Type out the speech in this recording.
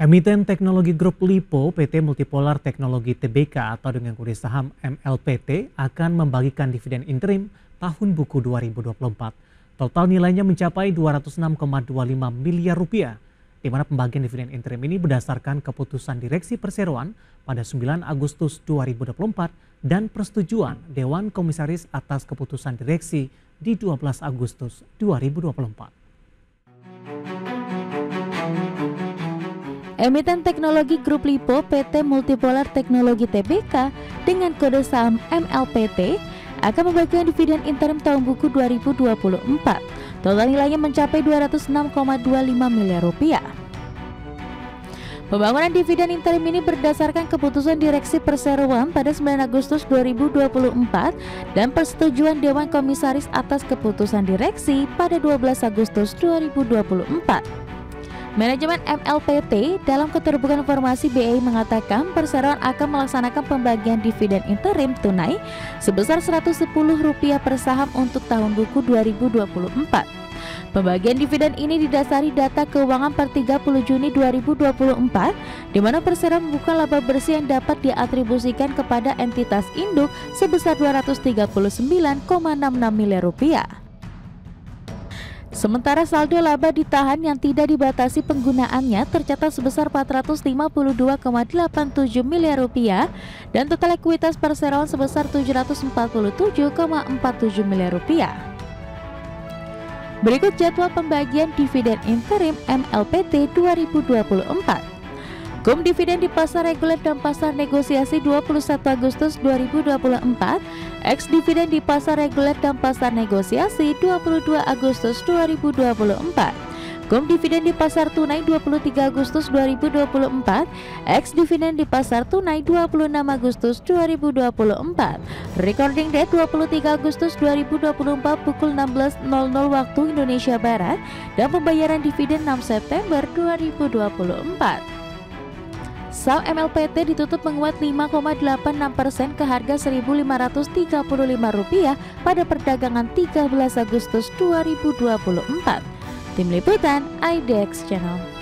Emiten Teknologi Grup Lipo PT Multipolar Teknologi Tbk atau dengan kode saham MLPT akan membagikan dividen interim tahun buku 2024. Total nilainya mencapai 206,25 miliar rupiah, di mana pembagian dividen interim ini berdasarkan keputusan Direksi Perseroan pada 9 Agustus 2024 dan persetujuan Dewan Komisaris atas keputusan Direksi di 12 Agustus 2024. Emiten teknologi grup Lipo PT Multipolar Teknologi Tbk dengan kode saham MLPT akan membagikan dividen interim tahun buku 2024. Total nilainya mencapai 206,25 miliar rupiah. Pembangunan dividen interim ini berdasarkan keputusan Direksi Perseroan pada 9 Agustus 2024 dan persetujuan Dewan Komisaris atas keputusan direksi pada 12 Agustus 2024. Manajemen MLPT dalam keterbukaan informasi BI mengatakan perseroan akan melaksanakan pembagian dividen interim tunai sebesar Rp110 per saham untuk tahun buku 2024. Pembagian dividen ini didasari data keuangan per 30 Juni 2024 di mana Perseroan membuka laba bersih yang dapat diatribusikan kepada entitas induk sebesar 239,66 miliar rupiah. Sementara saldo laba ditahan yang tidak dibatasi penggunaannya tercatat sebesar 452,87 miliar rupiah dan total ekuitas Perseroan sebesar 747,47 miliar rupiah. Berikut jadwal pembagian dividen interim MLPT 2024. Kum dividen di pasar reguler dan pasar negosiasi 21 Agustus 2024, ex dividen di pasar reguler dan pasar negosiasi 22 Agustus 2024. Kum dividen di pasar tunai 23 Agustus 2024, ex dividen di pasar tunai 26 Agustus 2024. Recording date 23 Agustus 2024 pukul 16.00 waktu Indonesia Barat dan pembayaran dividen 6 September 2024. Saham MLPT ditutup menguat 5,86% ke harga Rp1.535 pada perdagangan 13 Agustus 2024. Tim Liputan IDX Channel